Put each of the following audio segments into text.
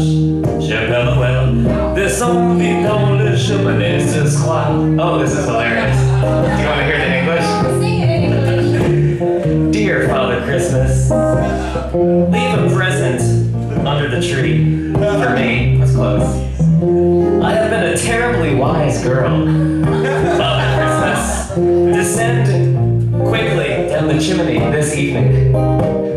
je Bellowell. This only dollar cheminée ce soir. Oh, this is hilarious. Do you want to hear the English? English. Dear Father Christmas, leave a present under the tree for me. That's close. I have been a terribly wise girl. Father Christmas, descend quickly down the chimney this evening.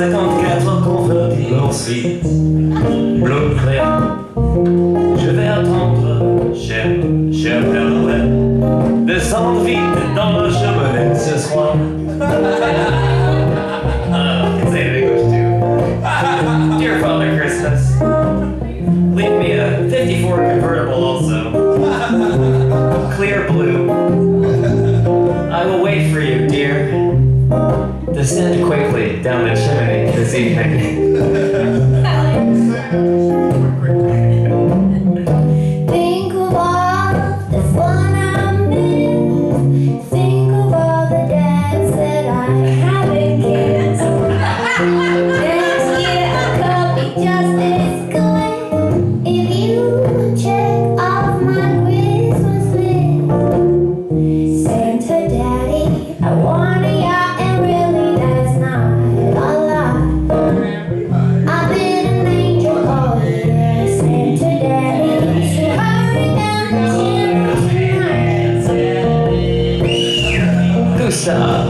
54 convertis ensuite. Je vais attendre, cher, cher Père Noël, descendre vite dans le ce soir. Ah, dear Father Christmas, leave me a 54 convertible also. Clear blue. I will wait for you, dear. Descend quickly down the Amen. Stop.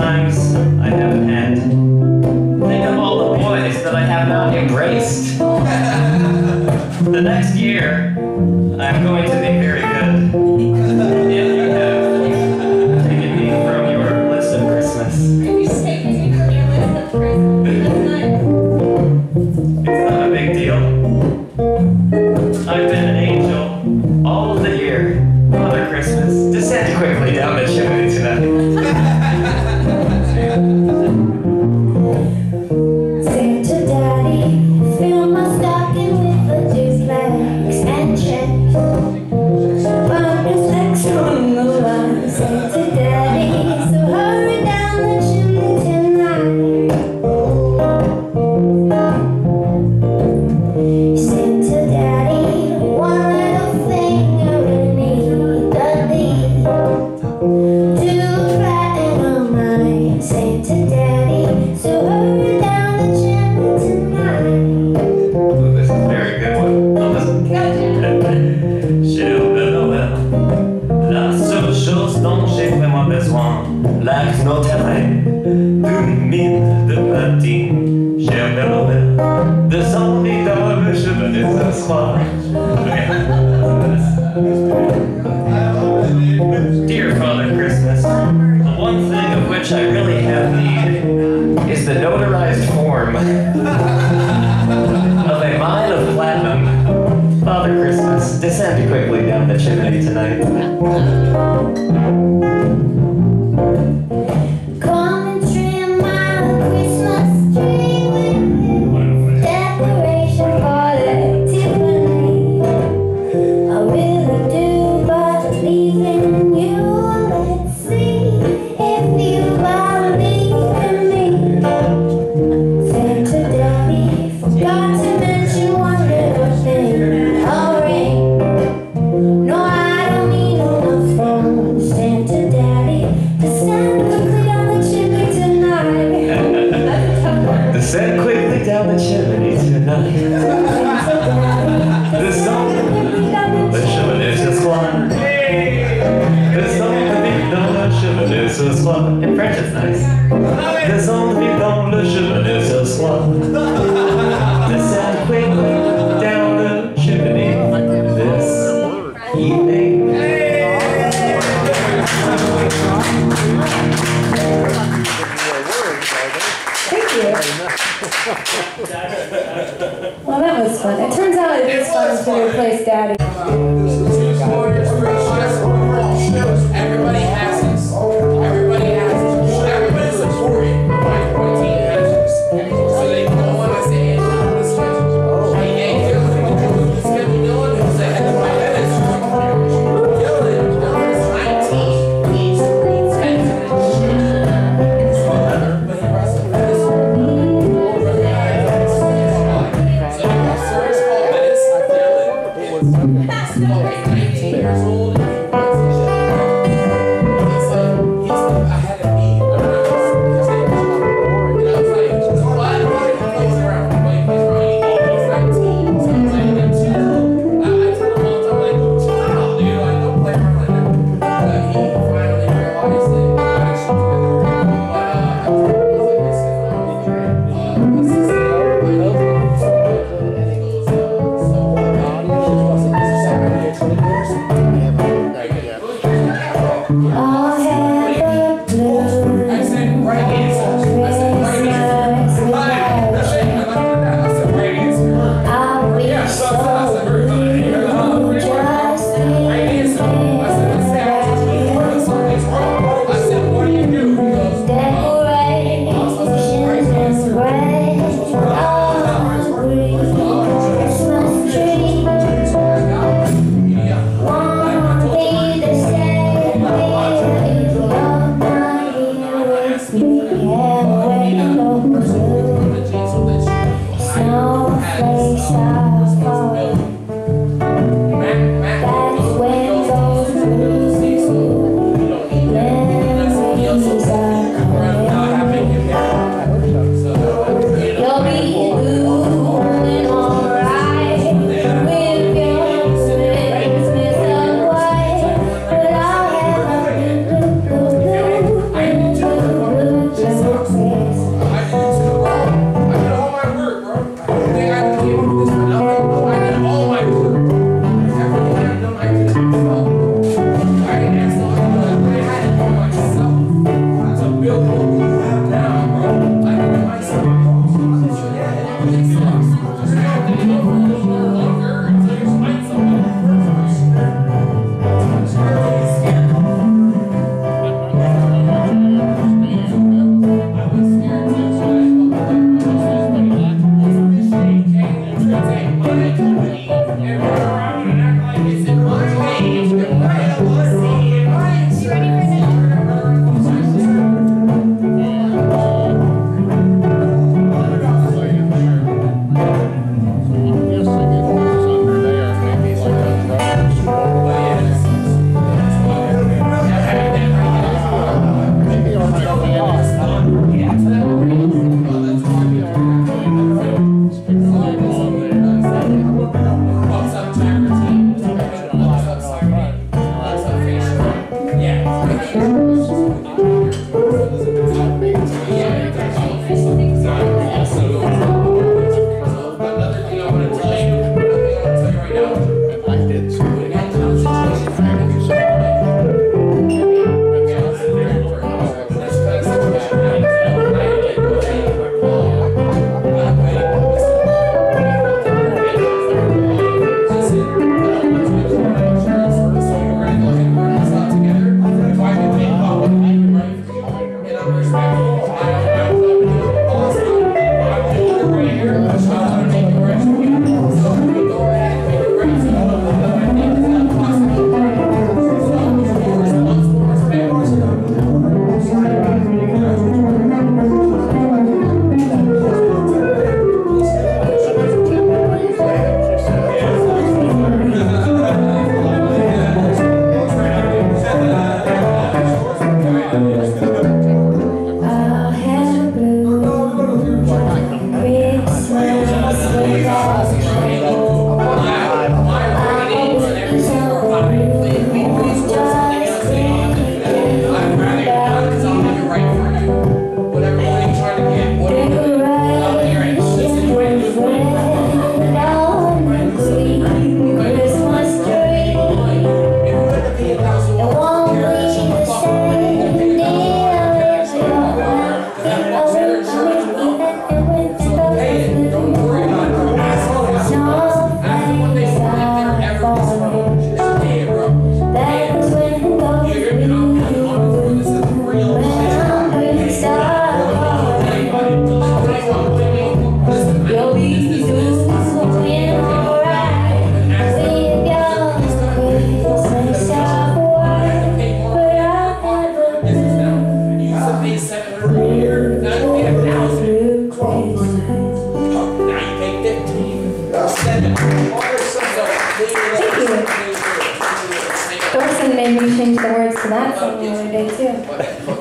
times I haven't had. Think of all the boys that I have not embraced. the next year, I'm going to be very someone who I say Christmas, the one thing of which I really have need is the notarized form of a mine of platinum. Father Christmas, descend quickly down the chimney tonight. Thank you. well, that was fun. It turns out it is fun to replace Daddy.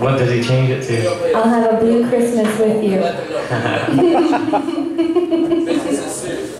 What did he change it to? I'll have a blue Christmas with you.